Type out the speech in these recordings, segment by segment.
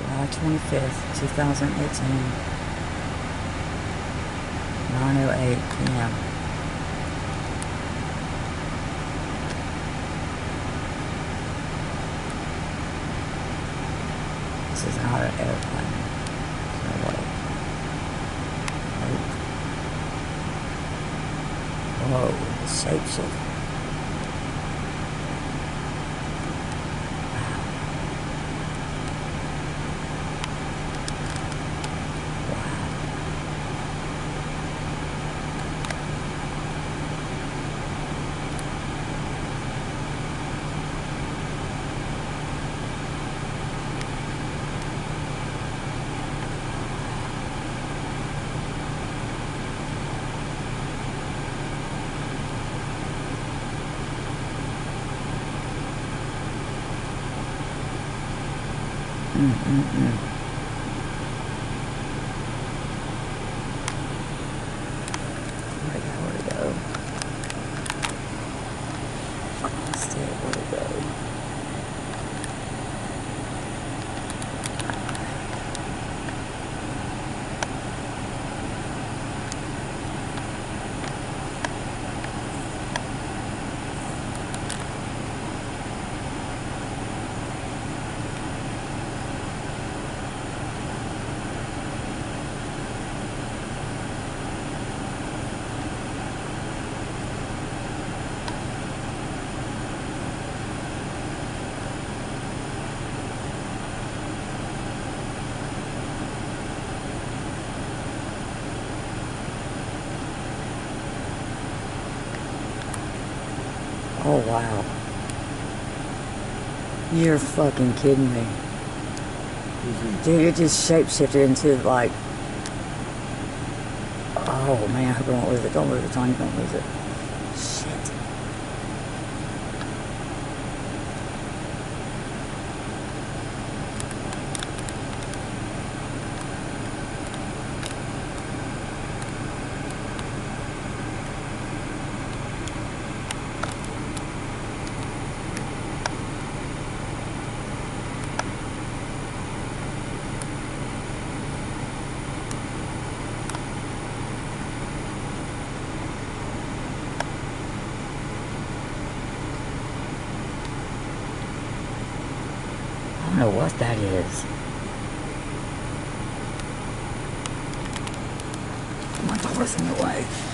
July 25th, 2018. 9.08 p.m. This is not an airplane. Nope. Whoa, the Mm-mm-mm. Where'd it go? Where'd it go? Still, where'd it go? Oh wow. You're fucking kidding me. Mm-hmm. Dude, it just shapeshifted into like Oh man, I hope I don't lose it. Don't lose it, Tony, don't lose it. I don't know what that is. My door's in the way.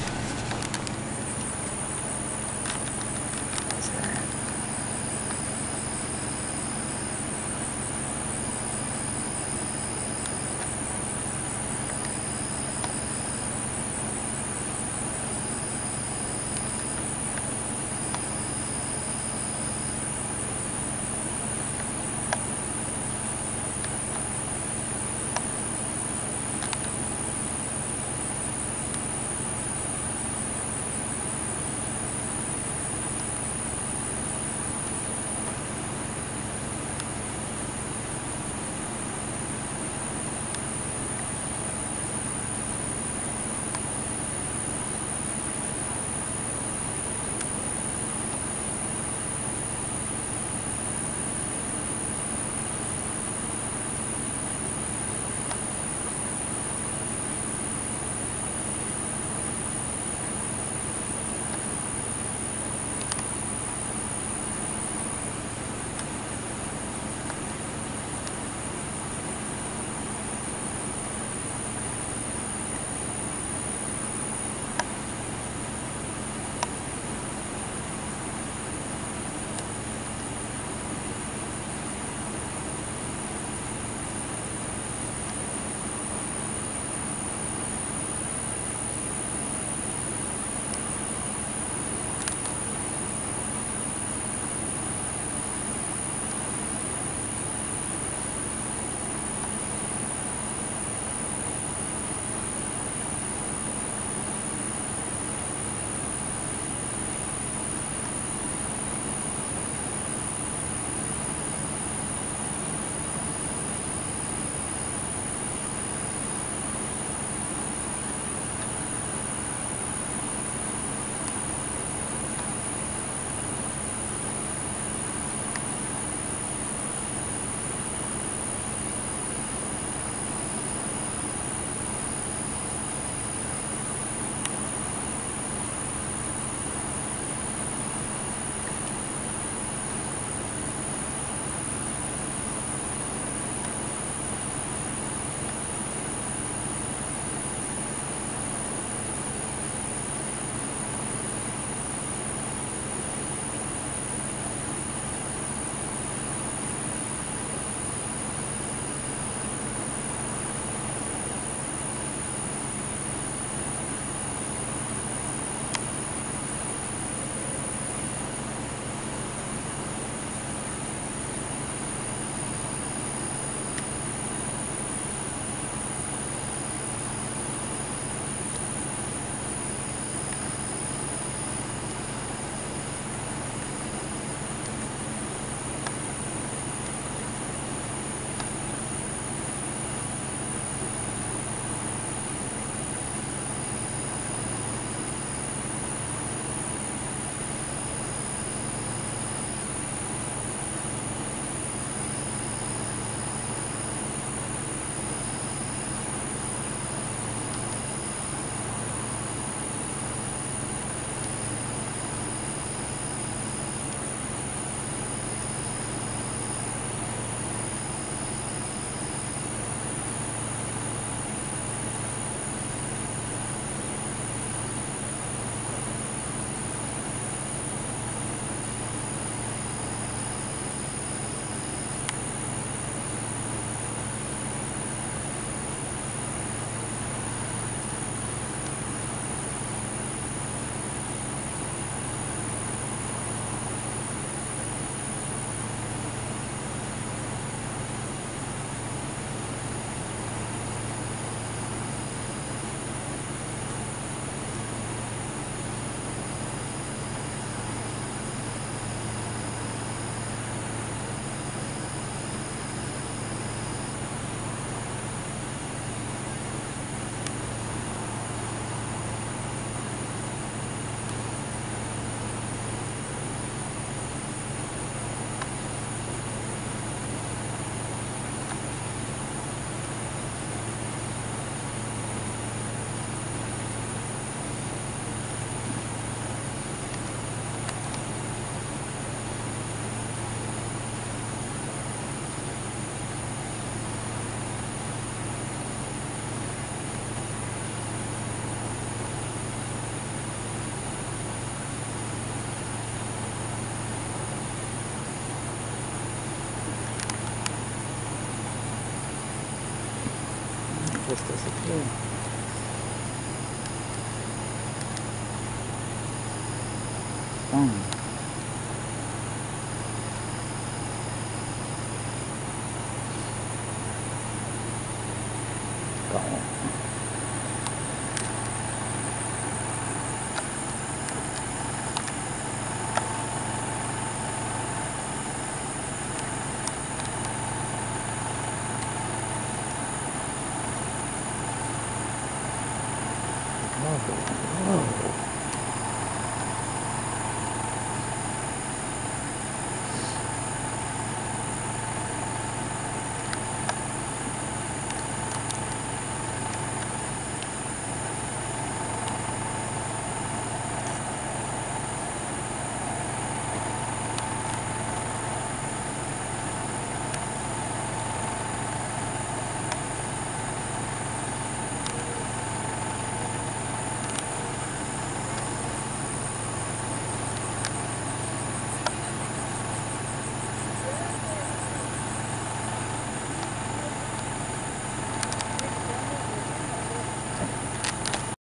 Just. Marvel.